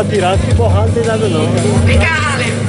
atirar, se borrar não tem nada não. Vem cá, Ale.